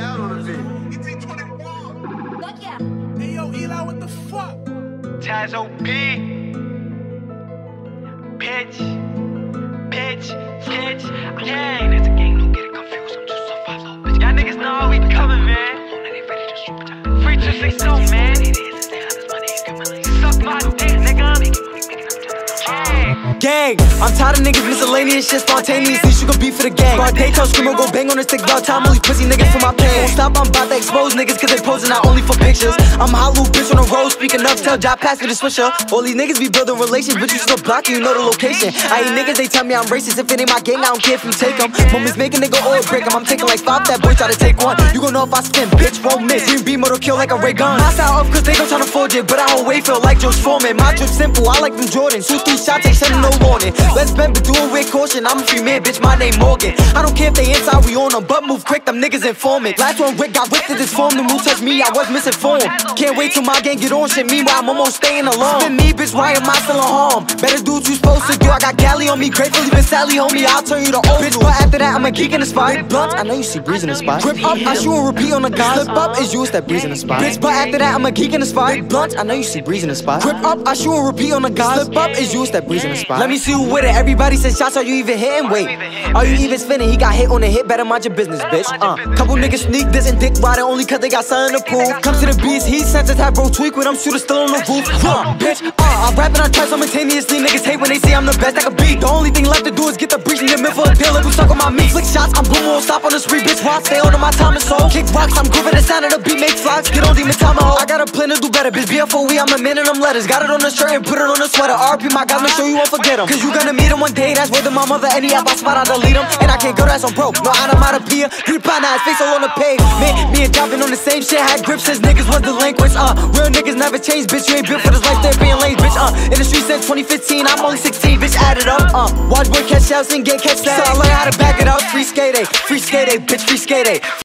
loud on the beat. ET 21. Fuck yeah. Hey yo, Eli, what the fuck? Taz OP. Bitch. Pitch. Pitch. I'm. It's a game. don't get it confused. I'm just a follow. Bitch. Y'all niggas know we coming, man. Free 260, man. Gang, I'm tired of niggas miscellaneous shit spontaneous. Least you can be for the gang. Broad daytime screamer, go bang on this stick about time. These pussy niggas for my pain. Won't stop, I'm about to expose niggas cause they posing not only for pictures. I'm hollow bitch on the road, speaking up, tell job pass me the swisher. All these niggas be building relations, but you still blocking, you know the location. I hate niggas, they tell me I'm racist. If it ain't my gang, I don't care if you take them. Moments make nigga oil break them. I'm taking like five, that boy try to take one. You gon' know if I spin, bitch won't miss. Green beam to kill like a ray gun. My style up cause they gon' try to forge it, but I way feel like George Foreman. My drip simple, I like them Jordans. Two, three shots, they send no warning. Let's bend, but do it with caution. I'm a free man, bitch, my name Morgan. I don't care if they inside, we on them, but move quick, them niggas informant. Last one Rick got whipped to this form, the move touch me, I was misinformed. Can't wait till my gang get on shit, meanwhile I'm almost staying alone. Spin me, bitch, why am I still at home? Better do what you supposed to do, I got Cali on me, grateful even Sally, homie, I'll turn you to old Bitch, but after that, I'm a geek in the spot. Blunt, I know you see breeze in the spot. Grip up, I shoot and repeat on the guy. Slip up, is you, it's that breeze in the spot. Bitch, but after that, I'm a geek in the spot. Blunt, I know you see breeze in the spot. Grip up, I shoot and repeat on the guy. Slip up, is you, it's that breeze in the spot. Let me see who with it, everybody says shots, are you even hitting? Wait, are you even spinning? He got hit on the hit, better mind your business, bitch. Uh, couple niggas sneak this and dick riding only cause they got something to prove. Comes to the beats, he senses that bro tweak with them shooters still on the roof. Uh, bitch, uh, I'm rapping on tracks simultaneously. Niggas hate when they say I'm the best I could be. The only thing left to do is get the breach in the middle of a deal. Who suck on my meat? Flick shots, I'm boom, won't stop on the street, bitch. Why stay on my time and soul? Kick rocks, I'm grooving the sound of the beat, make flies. Get on demon time, I got a plan to do better, bitch. BFOE, I'm a man in them letters. Got it on the shirt and put it on the sweater. RP, my guys, make sure you forget them. Cause you gonna meet him one day, that's where the my mother. Any app I spot, I delete him. And I can't go, that's on broke. No onomatopoeia. Grip on his face all on the page. Man, me and Jopping on the same shit. Had grips since niggas was delinquents. Uh, real niggas never change, bitch. You ain't built for this life, they're being lanes, bitch. Uh, in the street since 2015, I'm only 16, bitch. Add it up. Uh, watch boy catch outs and get catch that. So I learn how to back it up. Free skate, day, free skate, day, bitch. Free skate. day.